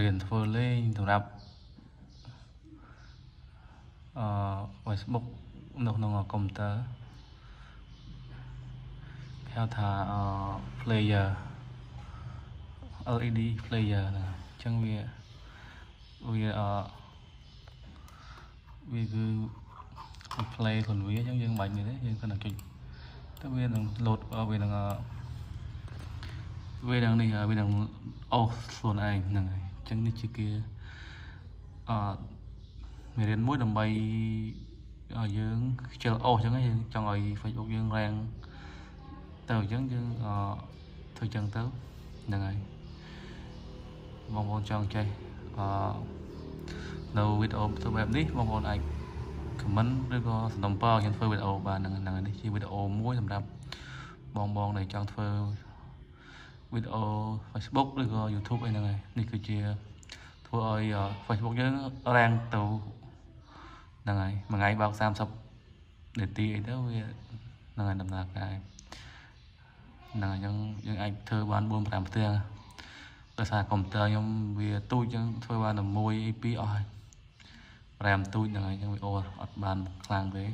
រៀនធ្វើលេងសម្រាប់អឺ Facebook នៅក្នុងកុំព្យូទ័រគេហៅថាអឺ player LED player ណាអញ្ចឹងវាវាអឺវាគឺ play ខ្លួនវាអញ្ចឹងយើងបាច់នេះទេយើងគ្រាន់តែចុចទៅវានឹង load វានឹងវានឹងនេះវានឹងអូសខ្លួនឯងហ្នឹងហើយអញ្ចឹងនេះជាគេអឺមេរៀនមួយដើម្បីឲ្យយើងខ្ជិលអូសអញ្ចឹងយើងចង់ឲ្យ Facebook យើងរាំងទៅអញ្ចឹងយើងអឺធ្វើអញ្ចឹងទៅហ្នឹងហើយបងប្អូនចង់ចេះអឺនៅវីដេអូធ្វើបែបនេះបងប្អូនអាច comment ឬក៏សំណុំពរខ្ញុំធ្វើវីដេអូបានហ្នឹងហ្នឹងនេះជាវីដេអូមួយសម្រាប់បងបងដែលចង់ធ្វើ វីដេអូ Facebook ឬក៏ YouTube អីហ្នឹងហើយនេះគឺជាធ្វើឲ្យ Facebook យើងរាំងទៅហ្នឹងហើយមួយថ្ងៃបោក30នាទីអីទៅវាហ្នឹងហើយដំណើរការហ្នឹងហើយយើងយើងអាចធ្វើបាន4 5ផ្ទាំងដោយសារកុំព្យូទ័រខ្ញុំវាទូចចឹងធ្វើបានតែ1 2អស់ហើយ RAM ទូចហ្នឹងហើយចឹងវីដេអូអត់បានខ្លាំងទេ